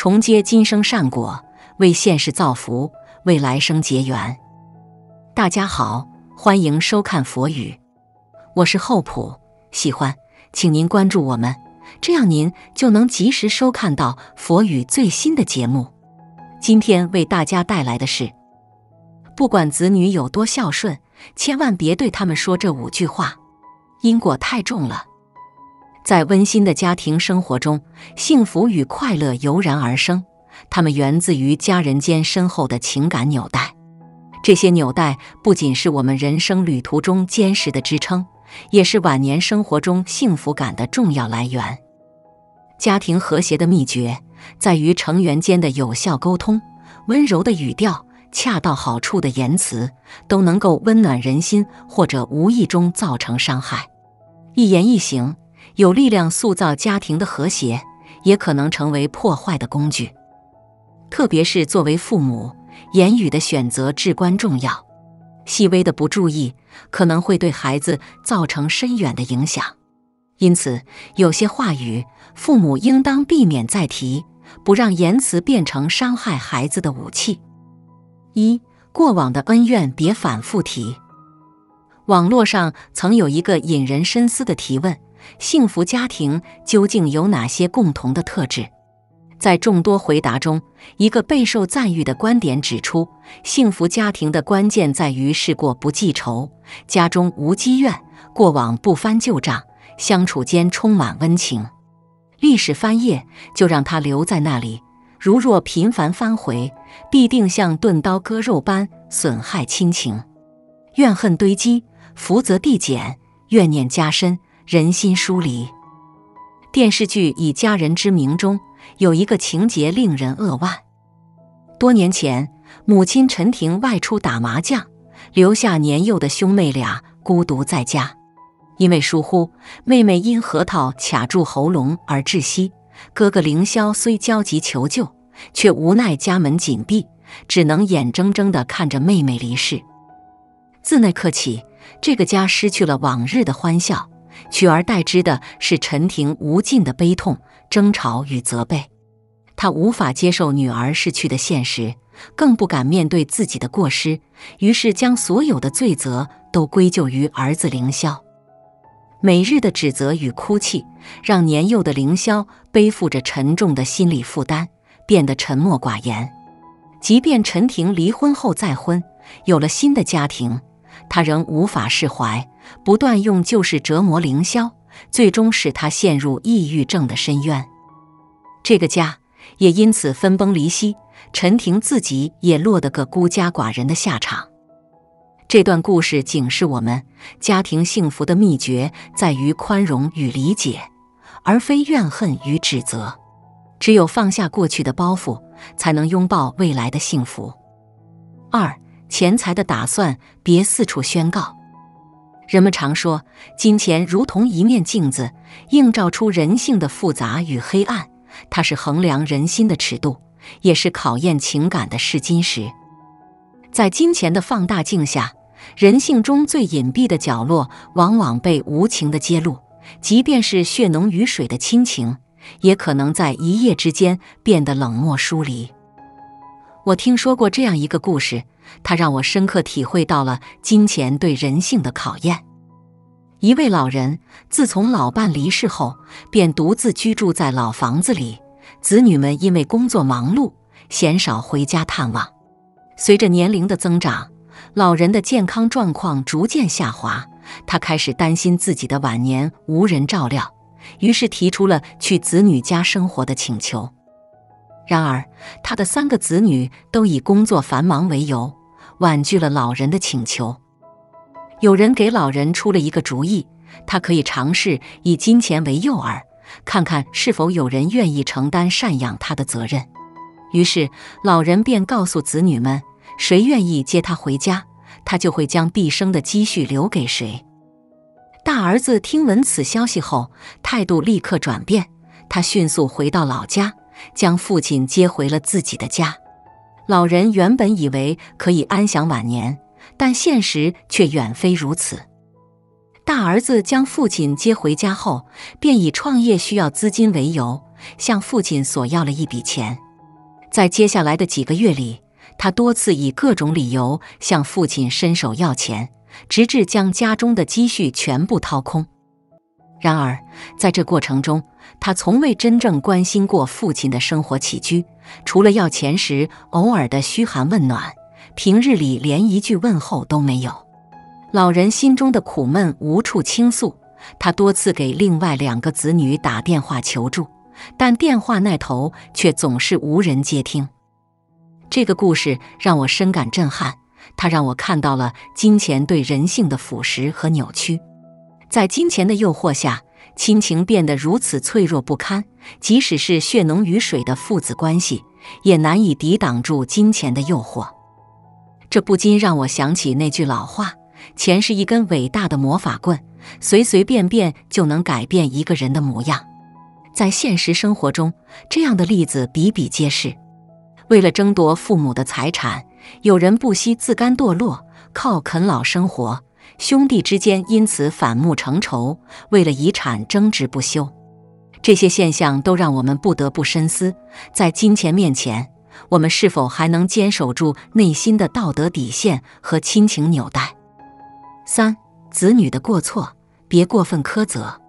重接今生善果，为现世造福，为来生结缘。大家好，欢迎收看佛语，我是厚朴，喜欢请您关注我们，这样您就能及时收看到佛语最新的节目。今天为大家带来的是，不管子女有多孝顺，千万别对他们说这五句话，因果太重了。在温馨的家庭生活中，幸福与快乐油然而生，它们源自于家人间深厚的情感纽带。这些纽带不仅是我们人生旅途中坚实的支撑，也是晚年生活中幸福感的重要来源。家庭和谐的秘诀在于成员间的有效沟通，温柔的语调、恰到好处的言辞，都能够温暖人心，或者无意中造成伤害。一言一行。有力量塑造家庭的和谐，也可能成为破坏的工具。特别是作为父母，言语的选择至关重要。细微的不注意，可能会对孩子造成深远的影响。因此，有些话语，父母应当避免再提，不让言辞变成伤害孩子的武器。一、过往的恩怨别反复提。网络上曾有一个引人深思的提问。幸福家庭究竟有哪些共同的特质？在众多回答中，一个备受赞誉的观点指出，幸福家庭的关键在于事过不记仇，家中无积怨，过往不翻旧账，相处间充满温情。历史翻页就让它留在那里，如若频繁翻回，必定像钝刀割肉般损害亲情，怨恨堆积，福泽递减，怨念加深。人心疏离。电视剧《以家人之名》中有一个情节令人扼腕。多年前，母亲陈婷外出打麻将，留下年幼的兄妹俩孤独在家。因为疏忽，妹妹因核桃卡住喉咙而窒息。哥哥凌霄虽焦急求救，却无奈家门紧闭，只能眼睁睁地看着妹妹离世。自那刻起，这个家失去了往日的欢笑。取而代之的是陈婷无尽的悲痛、争吵与责备。她无法接受女儿逝去的现实，更不敢面对自己的过失，于是将所有的罪责都归咎于儿子凌霄。每日的指责与哭泣，让年幼的凌霄背负着沉重的心理负担，变得沉默寡言。即便陈婷离婚后再婚，有了新的家庭。他仍无法释怀，不断用旧事折磨凌霄，最终使他陷入抑郁症的深渊。这个家也因此分崩离析，陈婷自己也落得个孤家寡人的下场。这段故事警示我们：家庭幸福的秘诀在于宽容与理解，而非怨恨与指责。只有放下过去的包袱，才能拥抱未来的幸福。二。钱财的打算，别四处宣告。人们常说，金钱如同一面镜子，映照出人性的复杂与黑暗。它是衡量人心的尺度，也是考验情感的试金石。在金钱的放大镜下，人性中最隐蔽的角落往往被无情的揭露。即便是血浓于水的亲情，也可能在一夜之间变得冷漠疏离。我听说过这样一个故事，它让我深刻体会到了金钱对人性的考验。一位老人自从老伴离世后，便独自居住在老房子里，子女们因为工作忙碌，鲜少回家探望。随着年龄的增长，老人的健康状况逐渐下滑，他开始担心自己的晚年无人照料，于是提出了去子女家生活的请求。然而，他的三个子女都以工作繁忙为由，婉拒了老人的请求。有人给老人出了一个主意，他可以尝试以金钱为诱饵，看看是否有人愿意承担赡养他的责任。于是，老人便告诉子女们，谁愿意接他回家，他就会将毕生的积蓄留给谁。大儿子听闻此消息后，态度立刻转变，他迅速回到老家。将父亲接回了自己的家，老人原本以为可以安享晚年，但现实却远非如此。大儿子将父亲接回家后，便以创业需要资金为由，向父亲索要了一笔钱。在接下来的几个月里，他多次以各种理由向父亲伸手要钱，直至将家中的积蓄全部掏空。然而，在这过程中，他从未真正关心过父亲的生活起居，除了要钱时偶尔的嘘寒问暖，平日里连一句问候都没有。老人心中的苦闷无处倾诉，他多次给另外两个子女打电话求助，但电话那头却总是无人接听。这个故事让我深感震撼，它让我看到了金钱对人性的腐蚀和扭曲。在金钱的诱惑下，亲情变得如此脆弱不堪。即使是血浓于水的父子关系，也难以抵挡住金钱的诱惑。这不禁让我想起那句老话：“钱是一根伟大的魔法棍，随随便便就能改变一个人的模样。”在现实生活中，这样的例子比比皆是。为了争夺父母的财产，有人不惜自甘堕落，靠啃老生活。兄弟之间因此反目成仇，为了遗产争执不休。这些现象都让我们不得不深思：在金钱面前，我们是否还能坚守住内心的道德底线和亲情纽带？三、子女的过错，别过分苛责。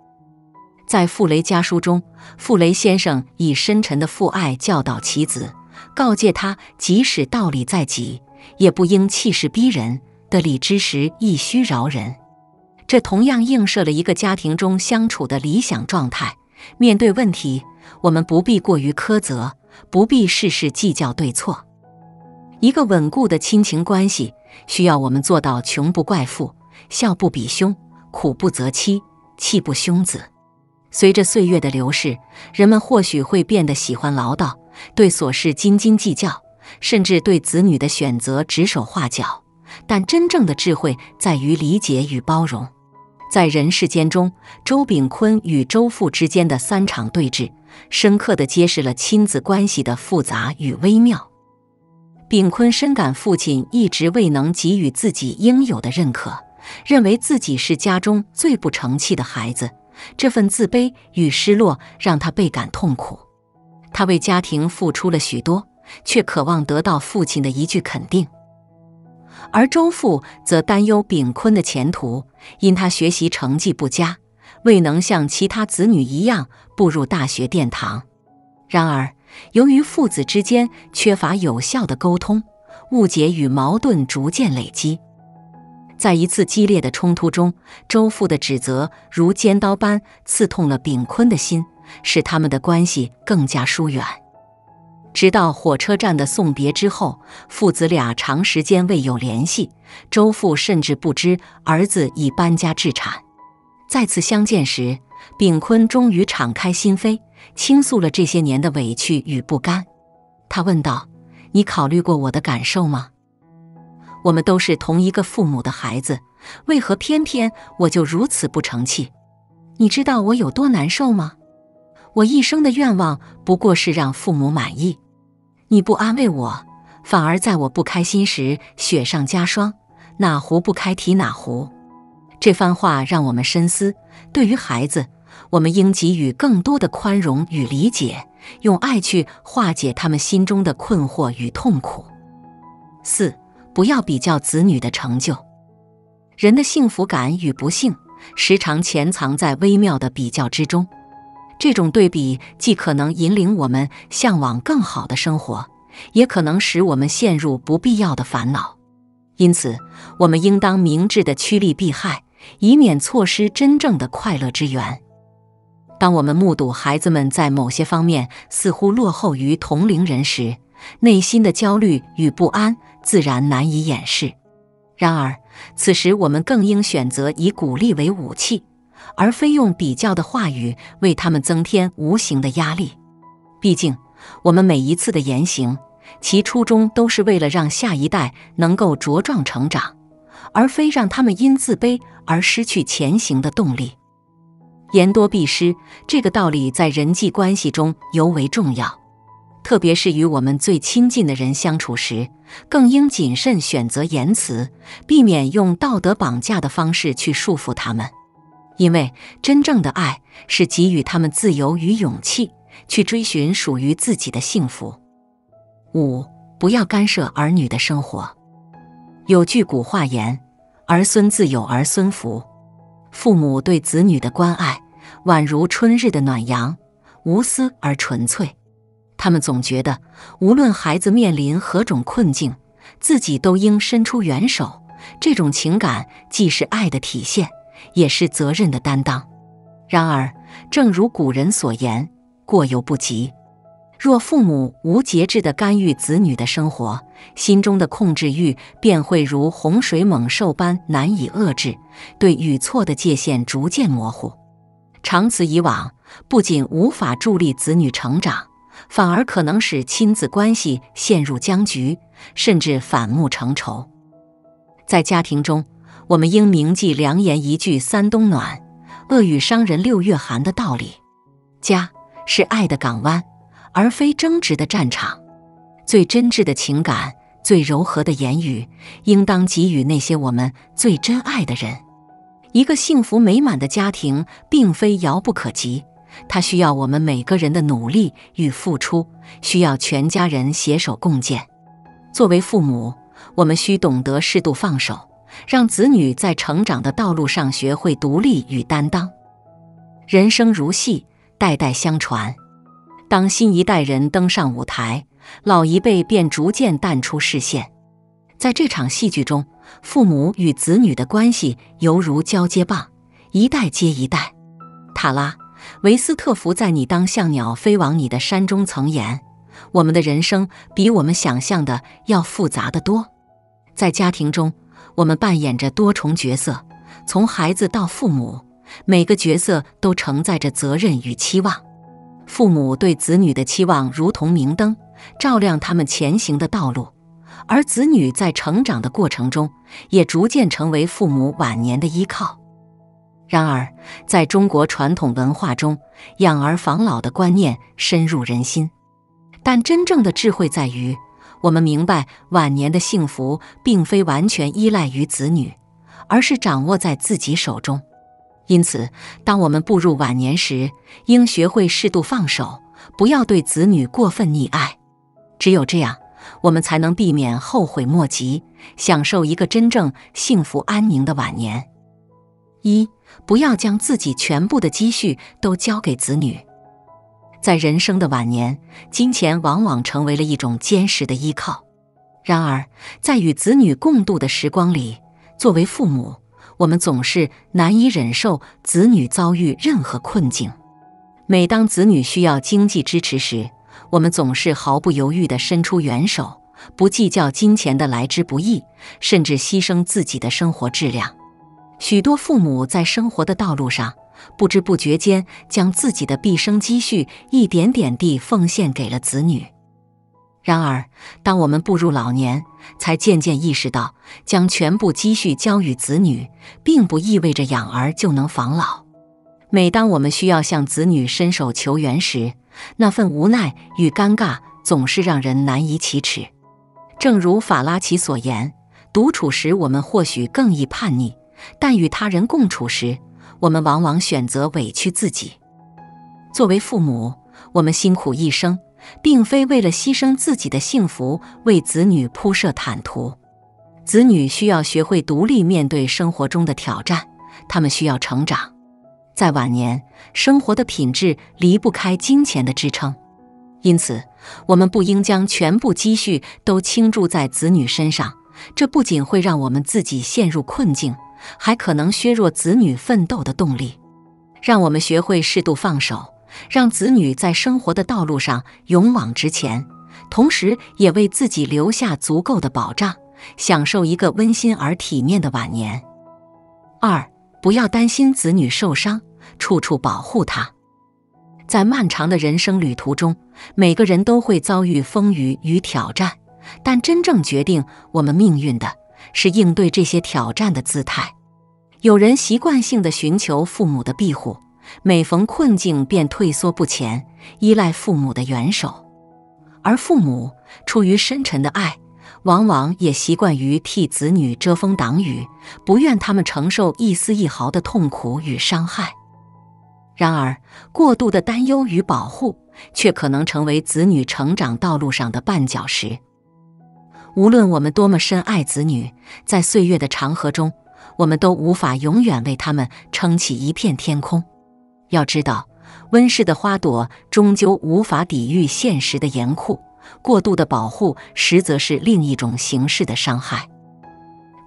在傅雷家书中，傅雷先生以深沉的父爱教导其子，告诫他：即使道理在己，也不应气势逼人。的理之时，亦需饶人。这同样映射了一个家庭中相处的理想状态。面对问题，我们不必过于苛责，不必事事计较对错。一个稳固的亲情关系，需要我们做到穷不怪父，孝不比兄，苦不责妻，气不凶子。随着岁月的流逝，人们或许会变得喜欢唠叨，对琐事斤斤计较，甚至对子女的选择指手画脚。但真正的智慧在于理解与包容。在人世间中，周炳坤与周父之间的三场对峙，深刻地揭示了亲子关系的复杂与微妙。炳坤深感父亲一直未能给予自己应有的认可，认为自己是家中最不成器的孩子，这份自卑与失落让他倍感痛苦。他为家庭付出了许多，却渴望得到父亲的一句肯定。而周父则担忧炳坤的前途，因他学习成绩不佳，未能像其他子女一样步入大学殿堂。然而，由于父子之间缺乏有效的沟通，误解与矛盾逐渐累积。在一次激烈的冲突中，周父的指责如尖刀般刺痛了炳坤的心，使他们的关系更加疏远。直到火车站的送别之后，父子俩长时间未有联系。周父甚至不知儿子已搬家置产。再次相见时，炳坤终于敞开心扉，倾诉了这些年的委屈与不甘。他问道：“你考虑过我的感受吗？我们都是同一个父母的孩子，为何偏偏我就如此不成器？你知道我有多难受吗？”我一生的愿望不过是让父母满意，你不安慰我，反而在我不开心时雪上加霜，哪壶不开提哪壶。这番话让我们深思：对于孩子，我们应给予更多的宽容与理解，用爱去化解他们心中的困惑与痛苦。四，不要比较子女的成就。人的幸福感与不幸，时常潜藏在微妙的比较之中。这种对比既可能引领我们向往更好的生活，也可能使我们陷入不必要的烦恼。因此，我们应当明智的趋利避害，以免错失真正的快乐之源。当我们目睹孩子们在某些方面似乎落后于同龄人时，内心的焦虑与不安自然难以掩饰。然而，此时我们更应选择以鼓励为武器。而非用比较的话语为他们增添无形的压力。毕竟，我们每一次的言行，其初衷都是为了让下一代能够茁壮成长，而非让他们因自卑而失去前行的动力。言多必失，这个道理在人际关系中尤为重要，特别是与我们最亲近的人相处时，更应谨慎选择言辞，避免用道德绑架的方式去束缚他们。因为真正的爱是给予他们自由与勇气，去追寻属于自己的幸福。五，不要干涉儿女的生活。有句古话言：“儿孙自有儿孙福。”父母对子女的关爱，宛如春日的暖阳，无私而纯粹。他们总觉得，无论孩子面临何种困境，自己都应伸出援手。这种情感既是爱的体现，也是责任的担当。然而，正如古人所言：“过犹不及。”若父母无节制地干预子女的生活，心中的控制欲便会如洪水猛兽般难以遏制，对与错的界限逐渐模糊。长此以往，不仅无法助力子女成长，反而可能使亲子关系陷入僵局，甚至反目成仇。在家庭中，我们应铭记良言一句“三冬暖，恶语伤人六月寒”的道理。家是爱的港湾。而非争执的战场，最真挚的情感，最柔和的言语，应当给予那些我们最珍爱的人。一个幸福美满的家庭，并非遥不可及，它需要我们每个人的努力与付出，需要全家人携手共建。作为父母，我们需懂得适度放手，让子女在成长的道路上学会独立与担当。人生如戏，代代相传。当新一代人登上舞台，老一辈便逐渐淡出视线。在这场戏剧中，父母与子女的关系犹如交接棒，一代接一代。塔拉·维斯特福在《你当像鸟飞往你的山中》曾言：“我们的人生比我们想象的要复杂的多。”在家庭中，我们扮演着多重角色，从孩子到父母，每个角色都承载着责任与期望。父母对子女的期望如同明灯，照亮他们前行的道路；而子女在成长的过程中，也逐渐成为父母晚年的依靠。然而，在中国传统文化中，养儿防老的观念深入人心。但真正的智慧在于，我们明白晚年的幸福并非完全依赖于子女，而是掌握在自己手中。因此，当我们步入晚年时，应学会适度放手，不要对子女过分溺爱。只有这样，我们才能避免后悔莫及，享受一个真正幸福安宁的晚年。一，不要将自己全部的积蓄都交给子女。在人生的晚年，金钱往往成为了一种坚实的依靠。然而，在与子女共度的时光里，作为父母，我们总是难以忍受子女遭遇任何困境。每当子女需要经济支持时，我们总是毫不犹豫地伸出援手，不计较金钱的来之不易，甚至牺牲自己的生活质量。许多父母在生活的道路上，不知不觉间将自己的毕生积蓄一点点地奉献给了子女。然而，当我们步入老年，才渐渐意识到，将全部积蓄交予子女，并不意味着养儿就能防老。每当我们需要向子女伸手求援时，那份无奈与尴尬总是让人难以启齿。正如法拉奇所言：“独处时，我们或许更易叛逆；但与他人共处时，我们往往选择委屈自己。”作为父母，我们辛苦一生。并非为了牺牲自己的幸福为子女铺设坦途，子女需要学会独立面对生活中的挑战，他们需要成长。在晚年，生活的品质离不开金钱的支撑，因此，我们不应将全部积蓄都倾注在子女身上，这不仅会让我们自己陷入困境，还可能削弱子女奋斗的动力。让我们学会适度放手。让子女在生活的道路上勇往直前，同时也为自己留下足够的保障，享受一个温馨而体面的晚年。二，不要担心子女受伤，处处保护他。在漫长的人生旅途中，每个人都会遭遇风雨与挑战，但真正决定我们命运的是应对这些挑战的姿态。有人习惯性的寻求父母的庇护。每逢困境便退缩不前，依赖父母的援手，而父母出于深沉的爱，往往也习惯于替子女遮风挡雨，不愿他们承受一丝一毫的痛苦与伤害。然而，过度的担忧与保护却可能成为子女成长道路上的绊脚石。无论我们多么深爱子女，在岁月的长河中，我们都无法永远为他们撑起一片天空。要知道，温室的花朵终究无法抵御现实的严酷，过度的保护实则是另一种形式的伤害。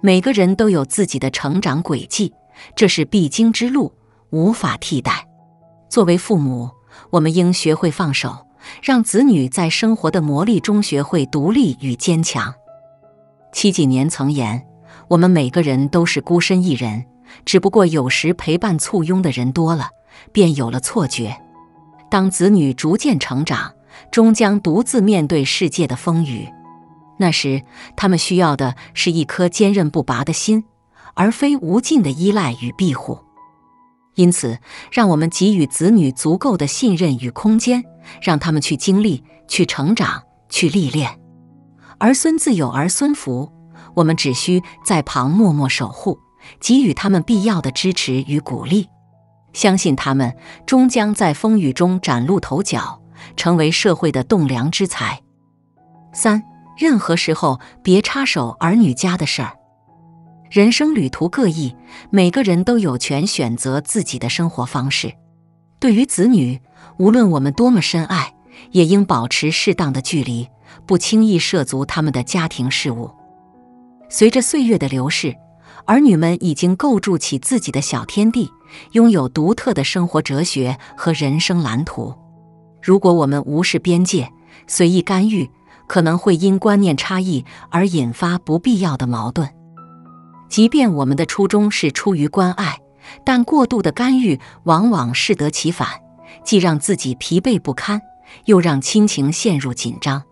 每个人都有自己的成长轨迹，这是必经之路，无法替代。作为父母，我们应学会放手。让子女在生活的磨砺中学会独立与坚强。七几年曾言：“我们每个人都是孤身一人，只不过有时陪伴簇拥的人多了，便有了错觉。”当子女逐渐成长，终将独自面对世界的风雨，那时他们需要的是一颗坚韧不拔的心，而非无尽的依赖与庇护。因此，让我们给予子女足够的信任与空间，让他们去经历、去成长、去历练。儿孙自有儿孙福，我们只需在旁默默守护，给予他们必要的支持与鼓励，相信他们终将在风雨中崭露头角，成为社会的栋梁之才。三，任何时候别插手儿女家的事儿。人生旅途各异，每个人都有权选择自己的生活方式。对于子女，无论我们多么深爱，也应保持适当的距离，不轻易涉足他们的家庭事务。随着岁月的流逝，儿女们已经构筑起自己的小天地，拥有独特的生活哲学和人生蓝图。如果我们无视边界，随意干预，可能会因观念差异而引发不必要的矛盾。即便我们的初衷是出于关爱，但过度的干预往往适得其反，既让自己疲惫不堪，又让亲情陷入紧张。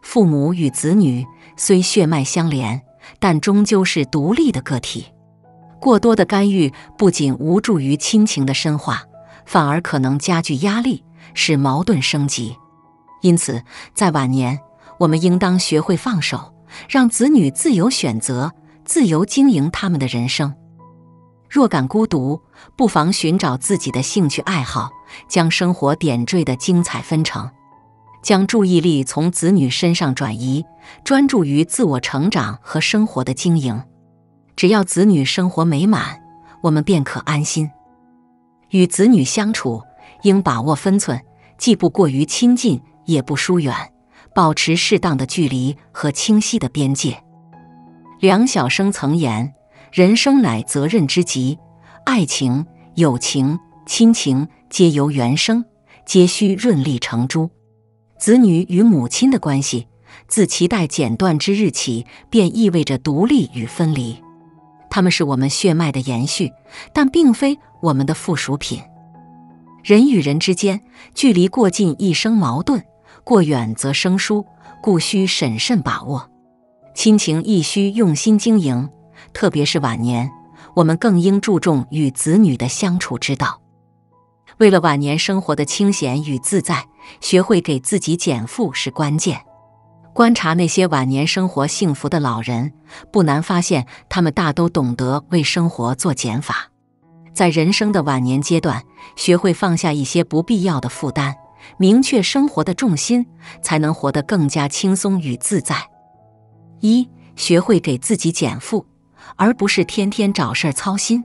父母与子女虽血脉相连，但终究是独立的个体。过多的干预不仅无助于亲情的深化，反而可能加剧压力，使矛盾升级。因此，在晚年，我们应当学会放手，让子女自由选择。自由经营他们的人生。若感孤独，不妨寻找自己的兴趣爱好，将生活点缀的精彩纷呈。将注意力从子女身上转移，专注于自我成长和生活的经营。只要子女生活美满，我们便可安心。与子女相处，应把握分寸，既不过于亲近，也不疏远，保持适当的距离和清晰的边界。梁晓声曾言：“人生乃责任之极，爱情、友情、亲情皆由缘生，皆需润粒成珠。子女与母亲的关系，自脐带剪断之日起，便意味着独立与分离。他们是我们血脉的延续，但并非我们的附属品。人与人之间，距离过近易生矛盾，过远则生疏，故需审慎把握。”亲情亦需用心经营，特别是晚年，我们更应注重与子女的相处之道。为了晚年生活的清闲与自在，学会给自己减负是关键。观察那些晚年生活幸福的老人，不难发现，他们大都懂得为生活做减法。在人生的晚年阶段，学会放下一些不必要的负担，明确生活的重心，才能活得更加轻松与自在。一学会给自己减负，而不是天天找事儿操心。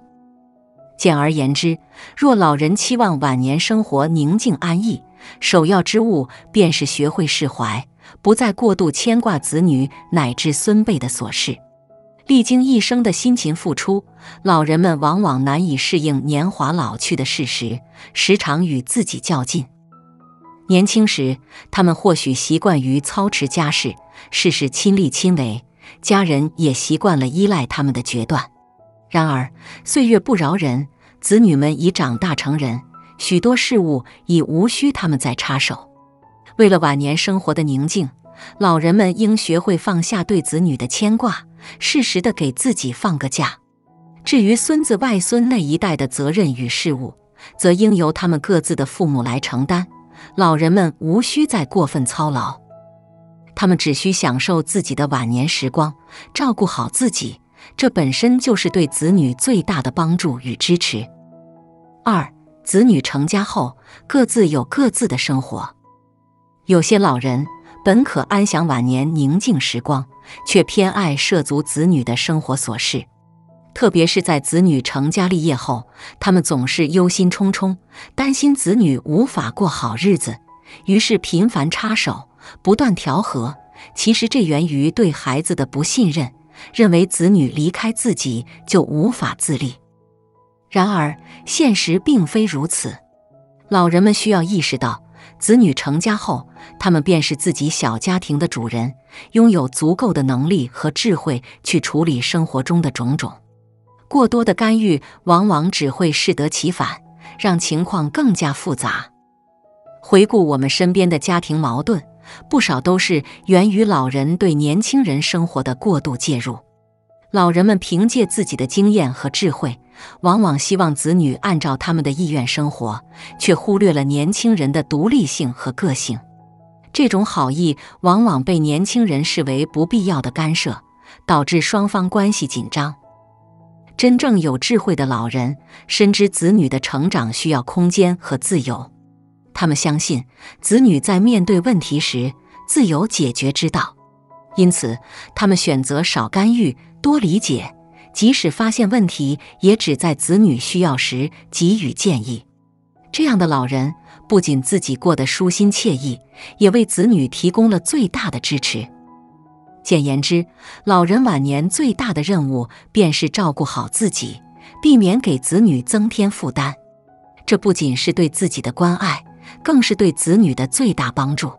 简而言之，若老人期望晚年生活宁静安逸，首要之务便是学会释怀，不再过度牵挂子女乃至孙辈的琐事。历经一生的辛勤付出，老人们往往难以适应年华老去的事实，时常与自己较劲。年轻时，他们或许习惯于操持家事，事事亲力亲为，家人也习惯了依赖他们的决断。然而，岁月不饶人，子女们已长大成人，许多事物已无需他们再插手。为了晚年生活的宁静，老人们应学会放下对子女的牵挂，适时的给自己放个假。至于孙子外孙那一代的责任与事务，则应由他们各自的父母来承担。老人们无需再过分操劳，他们只需享受自己的晚年时光，照顾好自己，这本身就是对子女最大的帮助与支持。二，子女成家后各自有各自的生活。有些老人本可安享晚年宁静时光，却偏爱涉足子女的生活琐事。特别是在子女成家立业后，他们总是忧心忡忡，担心子女无法过好日子，于是频繁插手，不断调和。其实这源于对孩子的不信任，认为子女离开自己就无法自立。然而，现实并非如此。老人们需要意识到，子女成家后，他们便是自己小家庭的主人，拥有足够的能力和智慧去处理生活中的种种。过多的干预往往只会适得其反，让情况更加复杂。回顾我们身边的家庭矛盾，不少都是源于老人对年轻人生活的过度介入。老人们凭借自己的经验和智慧，往往希望子女按照他们的意愿生活，却忽略了年轻人的独立性和个性。这种好意往往被年轻人视为不必要的干涉，导致双方关系紧张。真正有智慧的老人深知子女的成长需要空间和自由，他们相信子女在面对问题时自有解决之道，因此他们选择少干预。多理解，即使发现问题，也只在子女需要时给予建议。这样的老人不仅自己过得舒心惬意，也为子女提供了最大的支持。简言之，老人晚年最大的任务便是照顾好自己，避免给子女增添负担。这不仅是对自己的关爱，更是对子女的最大帮助。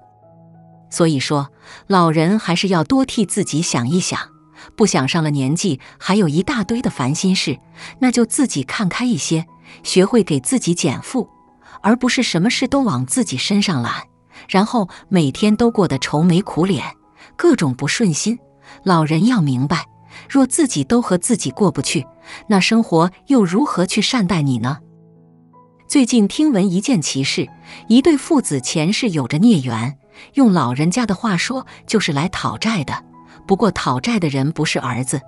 所以说，老人还是要多替自己想一想。不想上了年纪还有一大堆的烦心事，那就自己看开一些，学会给自己减负，而不是什么事都往自己身上揽，然后每天都过得愁眉苦脸，各种不顺心。老人要明白，若自己都和自己过不去，那生活又如何去善待你呢？最近听闻一件奇事，一对父子前世有着孽缘，用老人家的话说，就是来讨债的。不过讨债的人不是儿子，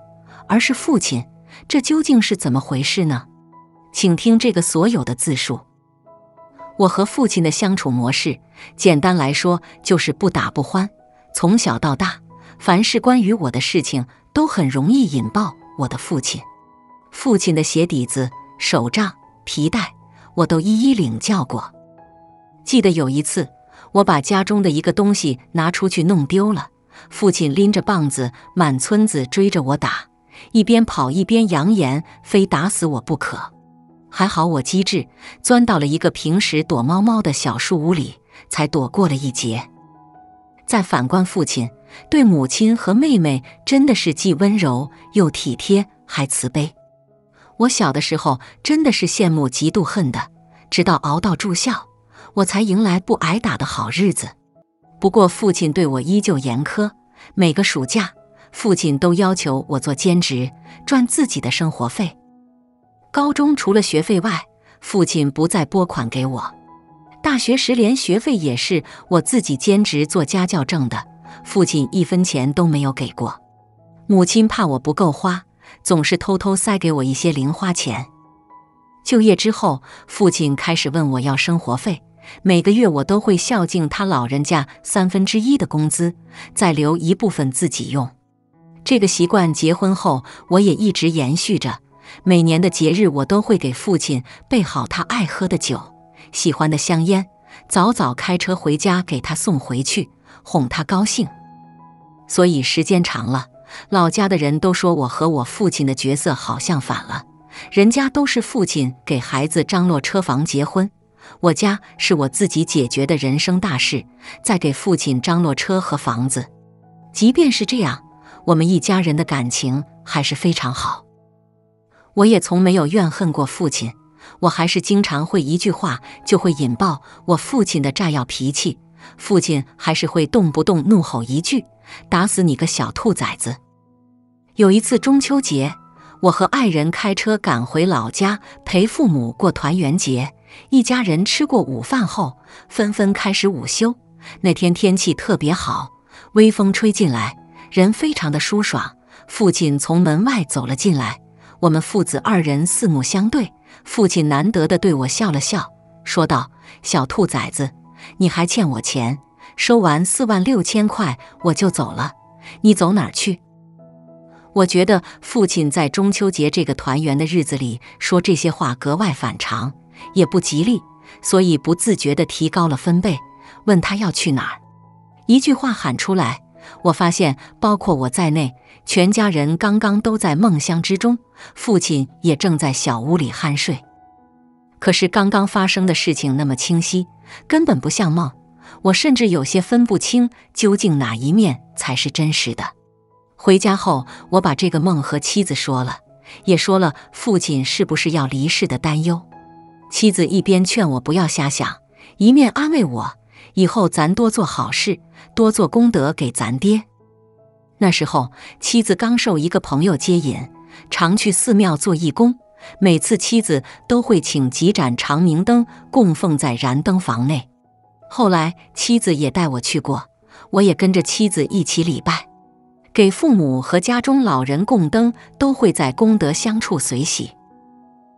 而是父亲，这究竟是怎么回事呢？请听这个所有的自述。我和父亲的相处模式，简单来说就是不打不欢。从小到大，凡是关于我的事情，都很容易引爆我的父亲。父亲的鞋底子、手杖、皮带，我都一一领教过。记得有一次，我把家中的一个东西拿出去弄丢了。父亲拎着棒子，满村子追着我打，一边跑一边扬言非打死我不可。还好我机智，钻到了一个平时躲猫猫的小树屋里，才躲过了一劫。再反观父亲，对母亲和妹妹真的是既温柔又体贴，还慈悲。我小的时候真的是羡慕嫉妒恨的，直到熬到住校，我才迎来不挨打的好日子。不过，父亲对我依旧严苛。每个暑假，父亲都要求我做兼职，赚自己的生活费。高中除了学费外，父亲不再拨款给我。大学时，连学费也是我自己兼职做家教挣的，父亲一分钱都没有给过。母亲怕我不够花，总是偷偷塞给我一些零花钱。就业之后，父亲开始问我要生活费。每个月我都会孝敬他老人家三分之一的工资，再留一部分自己用。这个习惯结婚后我也一直延续着。每年的节日我都会给父亲备好他爱喝的酒、喜欢的香烟，早早开车回家给他送回去，哄他高兴。所以时间长了，老家的人都说我和我父亲的角色好像反了。人家都是父亲给孩子张罗车房结婚。我家是我自己解决的人生大事，在给父亲张罗车和房子。即便是这样，我们一家人的感情还是非常好。我也从没有怨恨过父亲，我还是经常会一句话就会引爆我父亲的炸药脾气，父亲还是会动不动怒吼一句：“打死你个小兔崽子！”有一次中秋节，我和爱人开车赶回老家陪父母过团圆节。一家人吃过午饭后，纷纷开始午休。那天天气特别好，微风吹进来，人非常的舒爽。父亲从门外走了进来，我们父子二人四目相对，父亲难得的对我笑了笑，说道：“小兔崽子，你还欠我钱，收完四万六千块我就走了，你走哪儿去？”我觉得父亲在中秋节这个团圆的日子里说这些话格外反常，也不吉利，所以不自觉地提高了分贝，问他要去哪儿。一句话喊出来，我发现包括我在内，全家人刚刚都在梦乡之中，父亲也正在小屋里酣睡。可是刚刚发生的事情那么清晰，根本不像梦，我甚至有些分不清究竟哪一面才是真实的。回家后，我把这个梦和妻子说了，也说了父亲是不是要离世的担忧。妻子一边劝我不要瞎想，一面安慰我：“以后咱多做好事，多做功德给咱爹。”那时候，妻子刚受一个朋友接引，常去寺庙做义工。每次妻子都会请几盏长明灯供奉在燃灯房内。后来，妻子也带我去过，我也跟着妻子一起礼拜。给父母和家中老人供灯，都会在功德箱处随喜。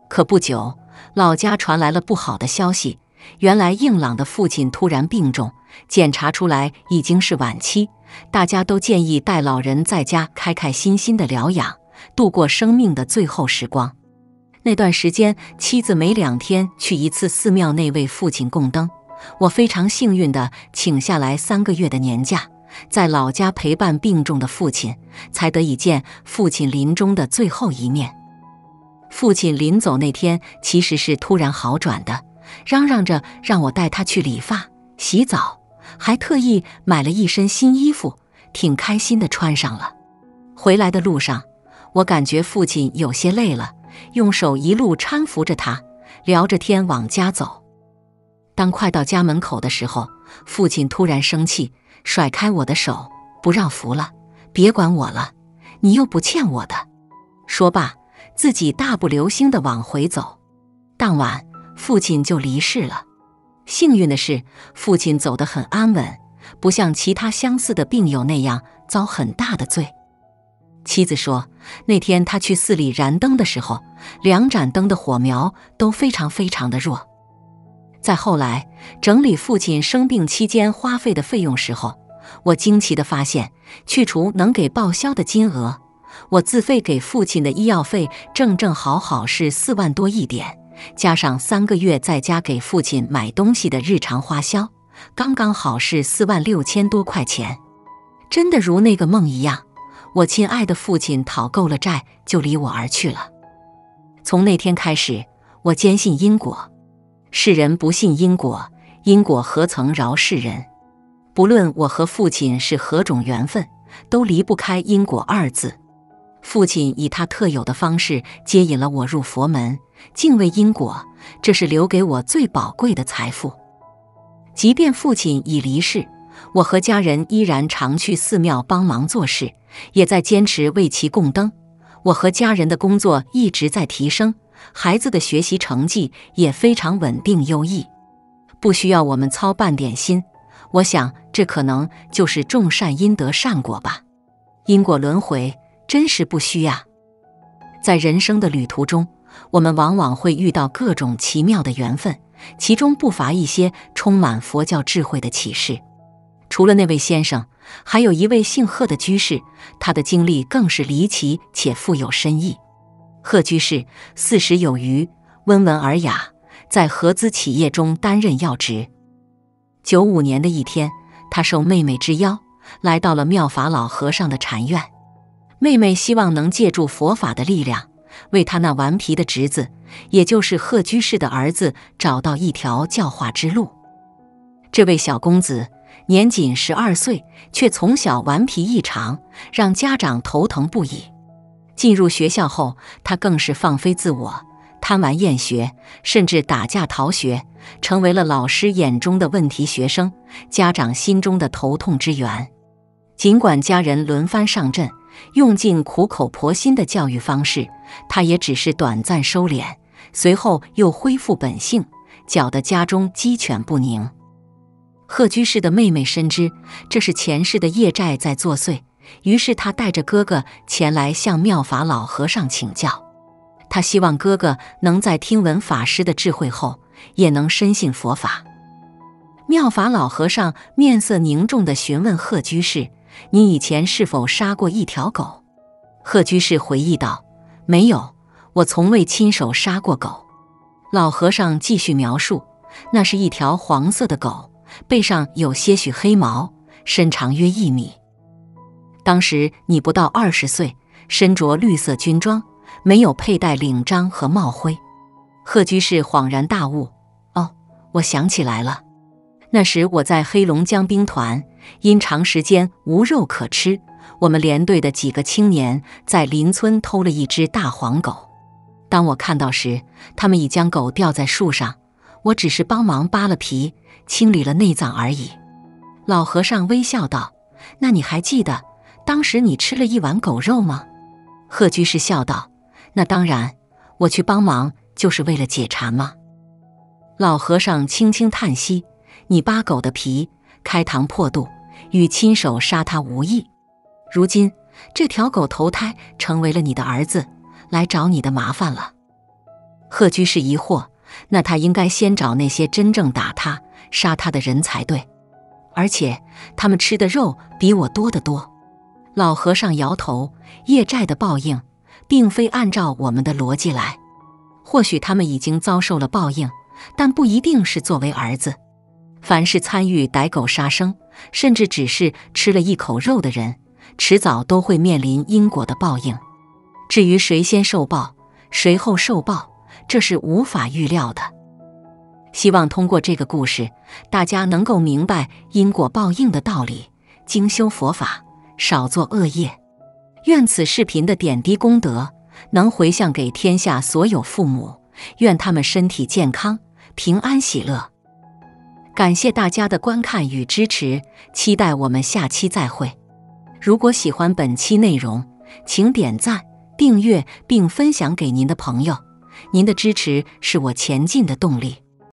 可不久，老家传来了不好的消息。原来硬朗的父亲突然病重，检查出来已经是晚期。大家都建议带老人在家开开心心的疗养，度过生命的最后时光。那段时间，妻子每两天去一次寺庙内为父亲供灯。我非常幸运地请下来三个月的年假。在老家陪伴病重的父亲，才得以见父亲临终的最后一面。父亲临走那天，其实是突然好转的，嚷嚷着让我带他去理发、洗澡，还特意买了一身新衣服，挺开心的穿上了。回来的路上，我感觉父亲有些累了，用手一路搀扶着他，聊着天往家走。当快到家门口的时候，父亲突然生气。甩开我的手，不让扶了，别管我了，你又不欠我的。说罢，自己大步流星地往回走。当晚，父亲就离世了。幸运的是，父亲走得很安稳，不像其他相似的病友那样遭很大的罪。妻子说，那天他去寺里燃灯的时候，两盏灯的火苗都非常非常的弱。再后来整理父亲生病期间花费的费用时候，我惊奇地发现，去除能给报销的金额，我自费给父亲的医药费正正好好是四万多一点，加上三个月在家给父亲买东西的日常花销，刚刚好是四万六千多块钱。真的如那个梦一样，我亲爱的父亲讨够了债就离我而去了。从那天开始，我坚信因果。世人不信因果，因果何曾饶世人？不论我和父亲是何种缘分，都离不开因果二字。父亲以他特有的方式接引了我入佛门，敬畏因果，这是留给我最宝贵的财富。即便父亲已离世，我和家人依然常去寺庙帮忙做事，也在坚持为其供灯。我和家人的工作一直在提升。孩子的学习成绩也非常稳定优异，不需要我们操半点心。我想，这可能就是种善因得善果吧。因果轮回真是不虚呀。在人生的旅途中，我们往往会遇到各种奇妙的缘分，其中不乏一些充满佛教智慧的启示。除了那位先生，还有一位姓贺的居士，他的经历更是离奇且富有深意。贺居士四十有余，温文尔雅，在合资企业中担任要职。九五年的一天，他受妹妹之邀，来到了妙法老和尚的禅院。妹妹希望能借助佛法的力量，为他那顽皮的侄子，也就是贺居士的儿子，找到一条教化之路。这位小公子年仅十二岁，却从小顽皮异常，让家长头疼不已。进入学校后，他更是放飞自我，贪玩厌学，甚至打架逃学，成为了老师眼中的问题学生，家长心中的头痛之源。尽管家人轮番上阵，用尽苦口婆心的教育方式，他也只是短暂收敛，随后又恢复本性，搅得家中鸡犬不宁。贺居士的妹妹深知这是前世的业债在作祟。于是他带着哥哥前来向妙法老和尚请教。他希望哥哥能在听闻法师的智慧后，也能深信佛法。妙法老和尚面色凝重地询问贺居士：“你以前是否杀过一条狗？”贺居士回忆道：“没有，我从未亲手杀过狗。”老和尚继续描述：“那是一条黄色的狗，背上有些许黑毛，身长约一米。当时你不到二十岁，身着绿色军装。”没有佩戴领章和帽徽，贺居士恍然大悟：“哦，我想起来了，那时我在黑龙江兵团，因长时间无肉可吃，我们连队的几个青年在邻村偷了一只大黄狗。当我看到时，他们已将狗吊在树上，我只是帮忙扒了皮，清理了内脏而已。”老和尚微笑道：“那你还记得当时你吃了一碗狗肉吗？”贺居士笑道。那当然，我去帮忙就是为了解馋吗？老和尚轻轻叹息：“你扒狗的皮，开膛破肚，与亲手杀他无异。如今这条狗投胎成为了你的儿子，来找你的麻烦了。”贺居士疑惑：“那他应该先找那些真正打他、杀他的人才对，而且他们吃的肉比我多得多。”老和尚摇头：“业债的报应。”并非按照我们的逻辑来，或许他们已经遭受了报应，但不一定是作为儿子。凡是参与逮狗杀生，甚至只是吃了一口肉的人，迟早都会面临因果的报应。至于谁先受报，谁后受报，这是无法预料的。希望通过这个故事，大家能够明白因果报应的道理，精修佛法，少做恶业。愿此视频的点滴功德能回向给天下所有父母，愿他们身体健康、平安喜乐。感谢大家的观看与支持，期待我们下期再会。如果喜欢本期内容，请点赞、订阅并分享给您的朋友，您的支持是我前进的动力。